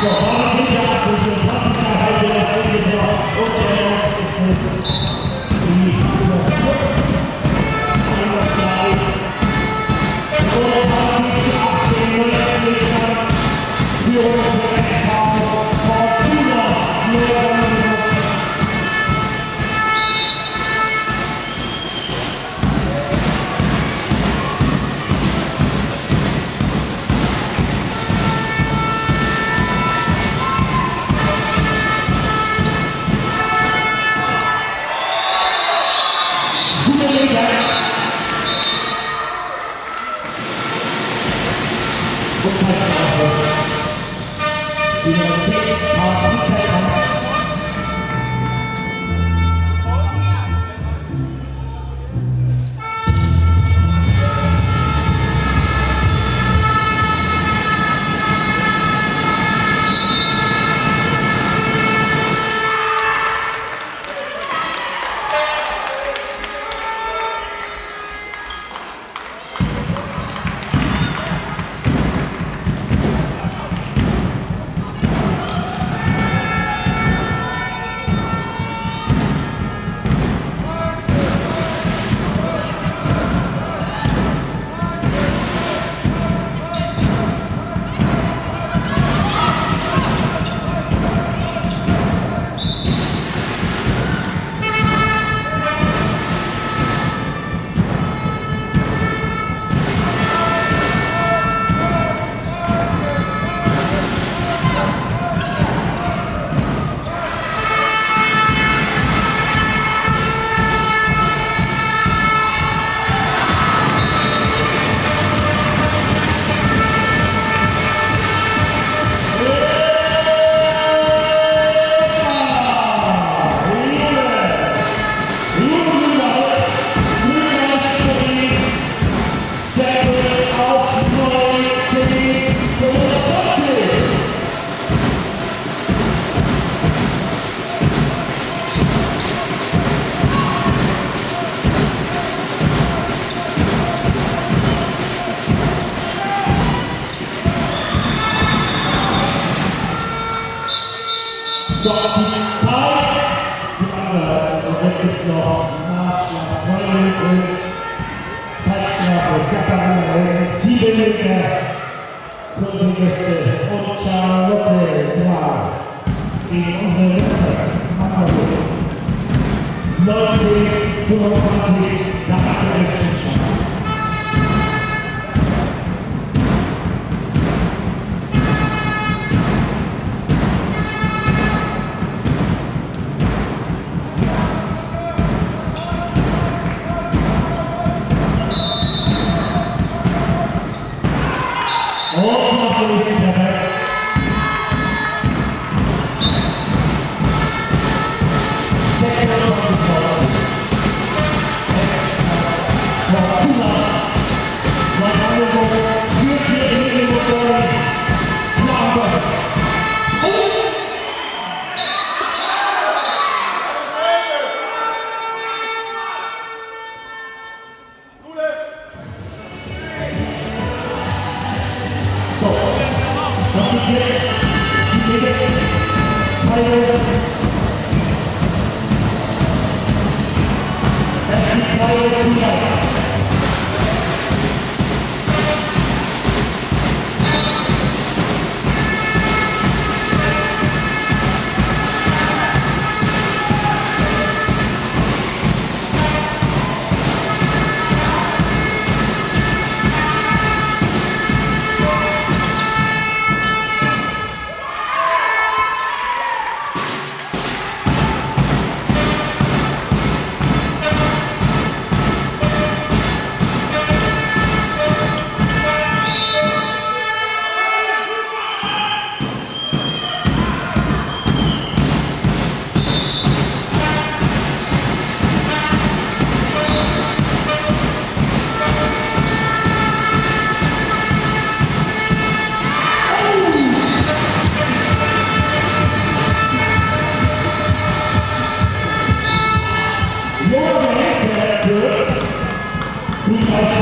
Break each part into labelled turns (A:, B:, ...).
A: Shabbat. doch die Zeit. Die andere, und jetzt gibt es noch Marschland, Freundin, Zeitschlag und Japan, Siebenlinge, Kursengäste und Charlotte Graf gegen unsere Linke, Hamburg. 19, 25, nach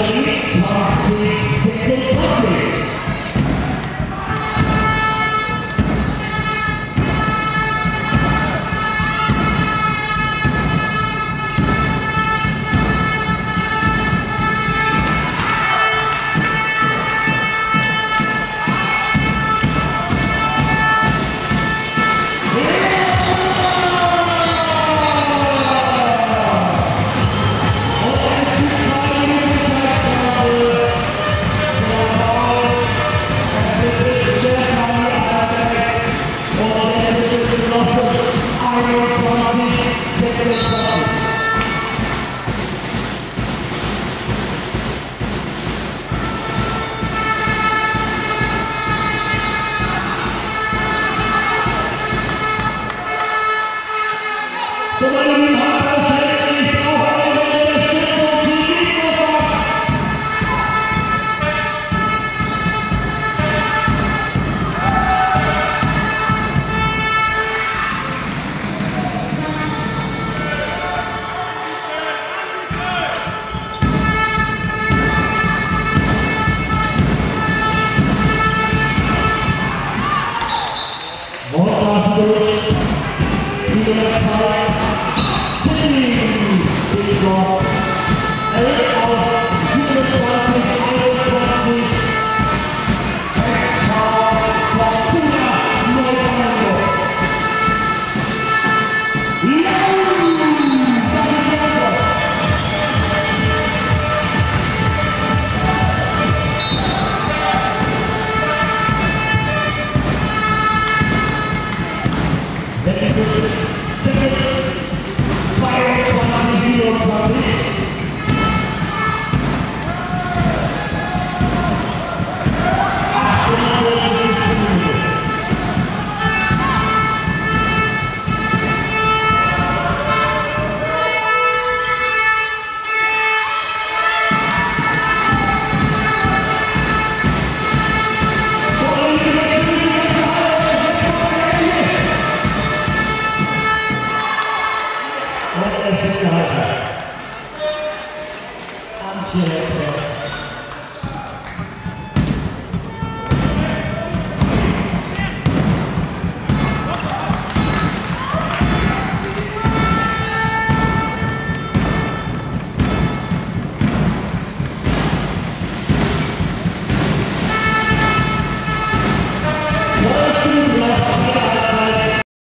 A: Foxy. 不管你们跑。